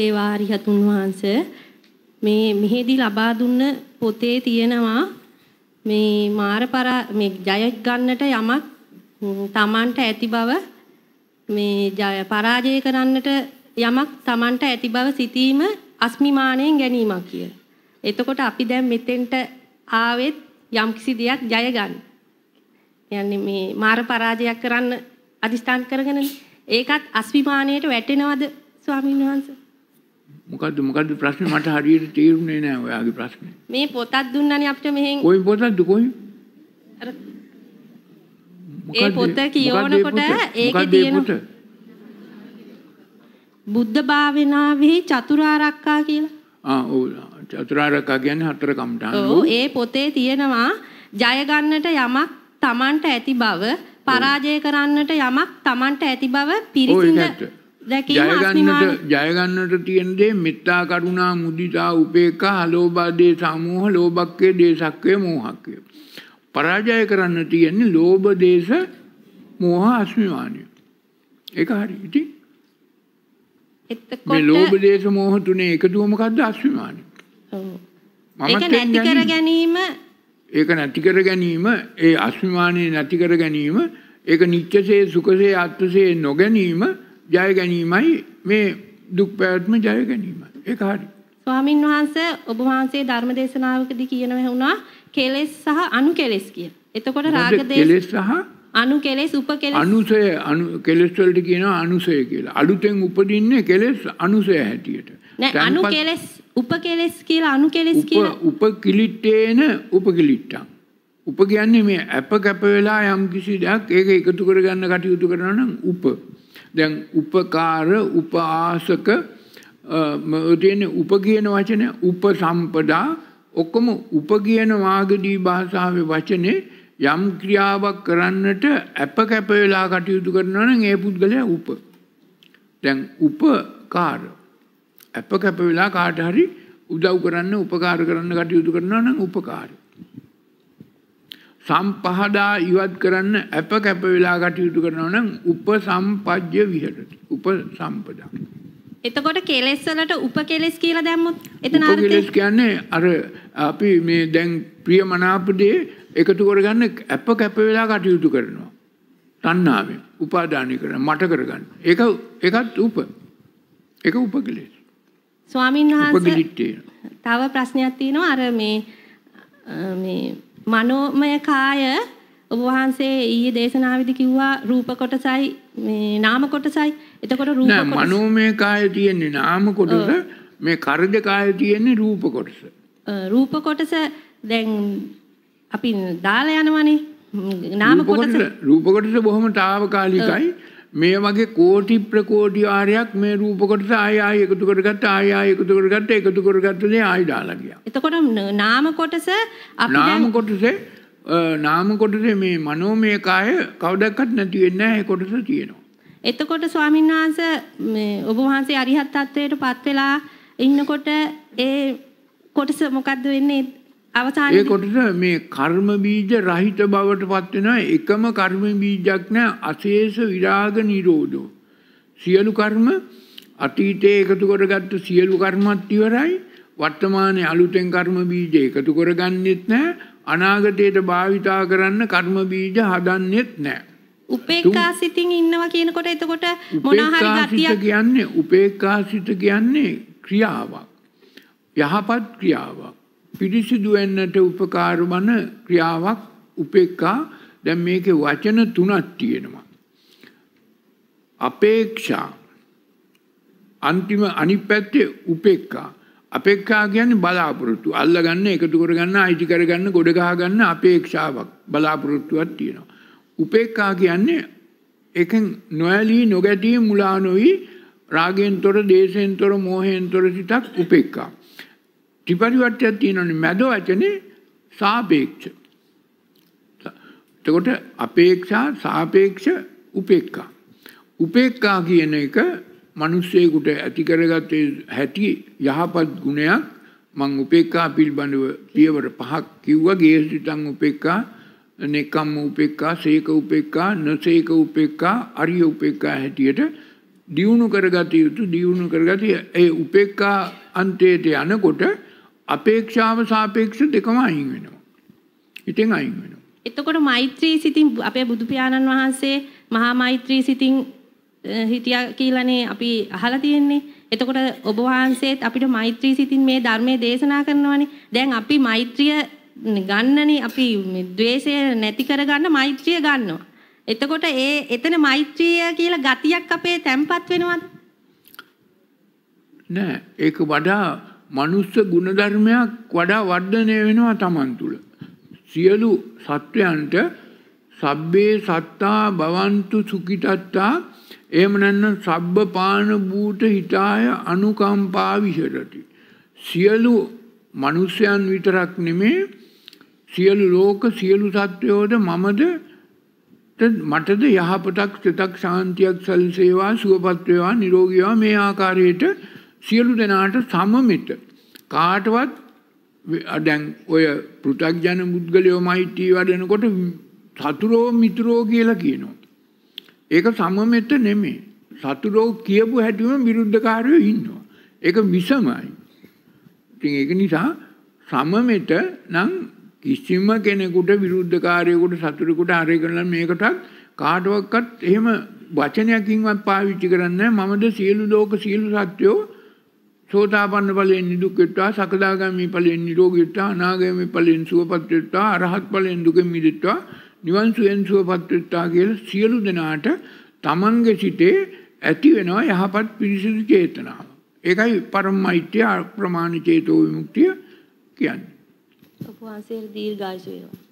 ඒ වාරිහතුන් වහන්සේ මේ මෙහෙදි ලබා දුන්න පොතේ තියෙනවා මේ මාරපරා මේ ජය ගන්නට යමක් තමන්ට ඇති බව මේ ජය පරාජය කරන්නට යමක් තමන්ට ඇති බව සිතීම අස්මිමාණයෙන් ගැනීමක් කිය. එතකොට අපි දැන් මෙතෙන්ට ආවෙත් යම්කිසි දෙයක් ජය ගන්න. යන්නේ මේ මාර පරාජයක් කරන්න අදිස්ථාන කරගෙනනේ. ඒකත් අස්විමානයට වැටෙනවද ස්වාමීන් වහන්සේ? මොකද්ද මොකද්ද ප්‍රශ්නේ මට හරියට තේරුනේ නෑ ඔයාගේ ප්‍රශ්නේ. මේ පොතක් දුන්නනේ අපිට මෙහෙන් කොයි පොතක්ද කොයි? ඒ පොත කියවනකොට ඒකේ තියෙන බුද්ධ භාවනාවේ චතුරාර්යකා කියලා. ආ ඔව් චතුරාර්යකා කියන්නේ හතර කම්ටහන්. ඔව් ඒ පොතේ තියෙනවා ජය ගන්නට යමක් Tamanට ඇති බව පරාජය කරන්නට යමක් Tamanට ඇති බව පිරිසිඳ ජයගන්නට ජයගන්නට තියෙන දේ මෙත්තා කරුණා මුදිතා උපේක්ඛා අලෝභාදී සමෝහ ලෝභක්කේ දේශක්කේ මෝහක්කේ පරාජය කරන්න තියෙන්නේ ලෝභ දේශ මෝහ අස්මිමානිය ඒක හරි. එතකොට මේ ලෝභ දේශ මෝහ තුනේ එකතුව මොකද්ද? අස්මිමානිය නැති කර ගැනීම ඒක නැති කර ගැනීම ඒ අස්මිමානිය නැති කර ගැනීම ඒක නිත්‍යසේ සුඛසේ ආත්මසේ නොගැනීම ජය ගැනීමයි මේ දුක් පැවැත්ම ජය ගැනීම. ඒක හරි. ස්වාමින් වහන්සේ ඔබ වහන්සේ ධර්ම දේශනාවකදී කියනවා වුණා කෙලෙස් සහ අනු කෙලෙස් කිය. එතකොට රාග කෙලෙස් සහ අනු කෙලෙස් උප කෙලෙස් අනුසය අනු කෙලෙස් වලට කියනවා අනුසය කියලා. අලුතෙන් උපදින්නේ කෙලෙස් අනුසය හැටියට. නෑ අනු කෙලෙස් උප කෙලෙස් කියලා අනු කෙලෙස් කියලා. උප කිලිට්ටේන උප කිලිට්ටං. උප කියන්නේ මේ අප කැප වෙලා යම් කිසි දෙයක් ඒක එකතු කරගන්න කටයුතු කරනවා නම් උප. දැන් උපකාර උපාසක තියෙන උප කියන වචන උපසම්පදා ඔක්කොම උප කියන වාගදී භාෂාවේ වචනේ යම් ක්‍රියාවක් කරන්නට අප කැප වෙලා කටයුතු කරනවා නම් ඒ පුද්ගලයා උප. දැන් උපකාර අප කැප වෙලා කාට හරි උදව් කරන්න උපකාර කරන්න කටයුතු කරනවා නම් උපකාරය. සම්පහදා ඉවත් කරන්න අප කැප වෙලා කටයුතු කරනවා නම් උපසම්පජ්ජ විහෙරති. උපසම්පදා. එතකොට කෙලෙස් වලට උපකෙලෙස් කියලා දැම්මොත් එතන අර්ථය උපකෙලෙස් කියන්නේ අර අපි මේ දැන් ප්‍රියමනාපදී එකතු කරගන්න අප කැප වෙලා කටයුතු කරනවා. තණ්හාවෙන් උපාදානය කරන මට කරගන්න. ඒක ඒකත් උප. ඒක උපකෙලෙස්. ස්වාමින් වහන්සේ තව ප්‍රශ්නයක් තියෙනවා අර මේ මේ මනෝමය කාය ඔබ වහන්සේ ඊයේ දේශනාවේදී කිව්වා රූප කොටසයි මේ නාම කොටසයි. එතකොට රූප කොටස මනෝමය කාය තියෙන්නේ නාම කොටස මේ කර්ජ කාය තියෙන්නේ රූප කොටස. රූප කොටස දැන් අපි දාලා යනවනේ නාම කොටස රූප කොටස බොහොම తాවකාලිකයි. මේ වගේ කෝටි ප්‍රකෝටි වාරයක් මේ රූප කොටස ආය ආය එකතු කරගත්ත ආය ආය එකතු කරගත්ත එකතු කරගත්ත දේ ආය දාලා ගියා. එතකොට නාම කොටස අපි නාම කොටසේ නාම කොටසේ මේ මනෝමය කාය කවදක්වත් නැති වෙන්නේ නැහැ ඒ කොටස තියෙනවා. එතකොට ස්වාමීන් වහන්සේ මේ ඔබ වහන්සේ අරිහත් ත්වයට පත් වෙලා ඉන්නකොට ඒ කොටස මොකද්ද වෙන්නේ අවසානයේ ඒ කොටස මේ කර්ම බීජ රහිත බවට පත් වෙනවා එකම කර්ම බීජයක් නෑ. අශේෂ විරාග නිරෝධෝ. සියලු කර්ම අතීතයේ එකතු කරගත්තු සියලු කර්මත් ඉවරයි. වර්තමානයේ අලුතෙන් කර්ම බීජ එකතු කරගන්නෙත් නෑ. අනාගතයට භාවිතා කරන්න කර්ම බීජ හදන්නෙත් නෑ. උපේක්ඛා සිතින් ඉන්නවා කියනකොට එතකොට මොනවා හරි කියන්නේ උපේක්ඛා සිත කියන්නේ ක්‍රියාවක්. යහපත් ක්‍රියාවක් පිරිසිදු වෙන්නට උපකාර වන ක්‍රියාවක් උපේක්ඛා. දැන් මේකේ වචන තුනක් තියෙනවා. අපේක්ෂා. අන්තිම අනිත් පැත්තේ උපේක්ඛා. අපේක්ෂා කියන්නේ බලාපොරොත්තු. අල්ලගන්න එකතු කරගන්න අයිති කරගන්න ගොඩ ගහගන්න අපේක්ෂාවක් බලාපොරොත්තුවක් තියෙනවා. උපේක්ඛා කියන්නේ එකෙන් නොඇලී නොගැටී මුලා නොවි රාගයෙන් තොර දේශයෙන් තොර මෝහයෙන් තොර සිතක් උපේක්ඛා. ත්‍රිපරිවර්තයක් තියෙනවනේ මැද වචනේ සාපේක්ෂ. එතකොට අපේක්ෂා සාපේක්ෂ උපේක්ඛා. උපේක්ඛා කියන එක මිනිස්සෙකුට ඇති කරගත්ත හැටි යහපත් ගුණයක් මං උපේක්ඛා පිළිබඳව පියවර පහක් කිව්වා ගේසිතං උපේක්ඛා නෙකම්ම උපේක්ඛා සේක උපේක්ඛා නසේක උපේක්ඛා අරිය උපේක්ඛා හැටියට දියුණු කරගත යුතු දියුණු කරගත ඒ උපේක්ඛා අන්තයට යනකොට අපේක්ෂාව සාපේක්ෂ දෙකම අයින් වෙනවා. ඉතින් අයින් වෙනවා. එතකොට මෛත්‍රී සිතින් අපේ බුදු පියාණන් වහන්සේ මහා මෛත්‍රී සිතින් හිටියා කියලානේ අපි අහලා තියෙන්නේ. එතකොට ඔබ වහන්සේත් අපිට මෛත්‍රී සිතින් මේ ධර්මයේ දේශනා කරනවානේ. දැන් අපි මෛත්‍රිය ගන්නනේ අපි ද්වේෂය නැති කරගන්න මෛත්‍රිය ගන්නවා. එතකොට ඒ එතන මෛත්‍රිය කියලා ගතියක් අපේ තැම්පත් වෙනවද? නෑ ඒක වඩා මනුස්ස ගුණධර්මයක් වඩා වර්ධනය වෙනවා Taman තුල. සියලු සත්වයන්ට සබ්බේ සත්තා භවන්තු සුඛිතත්තා එහෙම නැත්නම් සබ්බ පාන භූත හිතාය අනුකම්පා විහෙරති. සියලු මිනිසයන් විතරක් නෙමේ සියලු ලෝක සියලු සත්වයෝද මමද මටද යහපතක් සිතක් ශාන්තියක් සල්සේවා සුවපත් වේවා නිරෝගී වේවා මේ ආකාරයට සියලු දෙනාට සමමිත කාටවත් දැන් ඔය පෘථග්ජන මුද්ගලයෝ මෛත්‍රී වඩනකොට සතුරෝ මිතුරෝ කියලා කියනවා. ඒක සමමිත නෙමෙයි. සතුරෝ කියපු හැටිම විරුද්ධකාරයෝ ඉන්නවා. ඒක විසමයි. ඉතින් ඒක නිසා සමමිත නම් කිසිම කෙනෙකුට විරුද්ධකාරයෙකුට සතුරෙකුට හරි කරලා මේකටත් කාටවත් එහෙම වචනයකින්වත් පාවිච්චි කරන්නේ මමද සියලු ලෝක සියලු සත්‍යෝ සෝතාපන්න ඵලයෙන් නිදුක් වෙත්වා සකදාගාමි ඵලයෙන් නිරෝගී වෙත්වා අනාගාමි ඵලයෙන් සුවපත් වෙත්වා අරහත් ඵලයෙන් දුකෙන් මිදෙත්වා නිවන් සුවෙන් සුවපත් වෙත්වා කියලා සියලු දෙනාට තමන්ගේ සිතේ ඇති වෙනවා යහපත් පිරිසිදු චේතනාව. ඒකයි පරමයිත්‍ය ප්‍රමාණ චේතෝ විමුක්තිය කියන්නේ. ඔබ වහන්සේට දීර්ඝායුෂ වේවා.